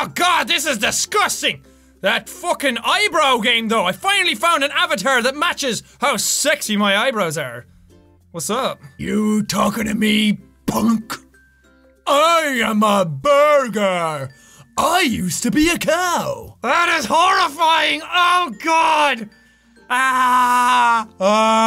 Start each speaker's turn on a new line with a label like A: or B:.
A: Oh god, this is disgusting! That fucking eyebrow game though, I finally found an avatar that matches how sexy my eyebrows are. What's up?
B: You talking to me, punk? I am a burger. I used to be a cow.
A: That is horrifying! Oh god! Ah! ah.